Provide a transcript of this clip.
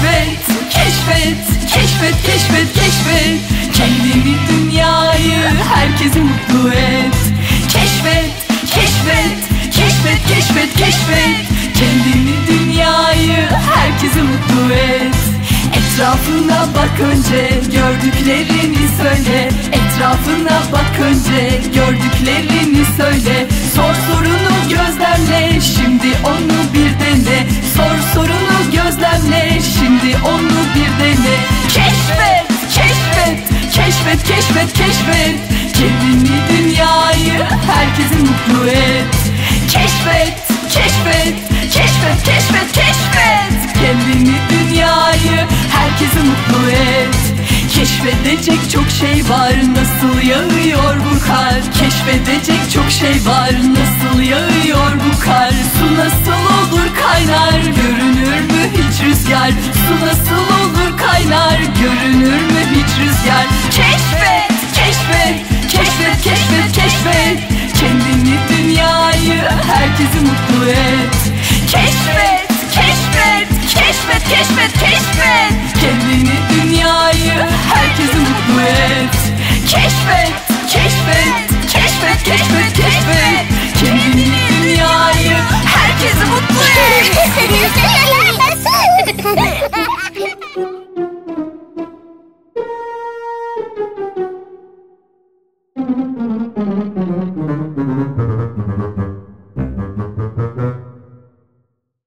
Keşfet, keşfet, keşfet, keşfet, keşfet. Kendini dünyayı herkesi mutlu et. Keşfet, keşfet, keşfet, keşfet, keşfet. Kendini dünyayı herkesi mutlu et. Etrafına bak önce gördüklerini söyle. Etrafına bak önce gördüklerini söyle. Sor sorunu gözlemle şimdi onu keşfet, keşfet, Kendini dünyayı herkesi mutlu et. Keşfedecek çok şey var. Nasıl yağıyor bu kar? Keşfedecek çok şey var. Nasıl yağıyor bu kar? Su nasıl olur kaynar? Görünür mü hiç rüzgar? Su nasıl olur kaynar 何?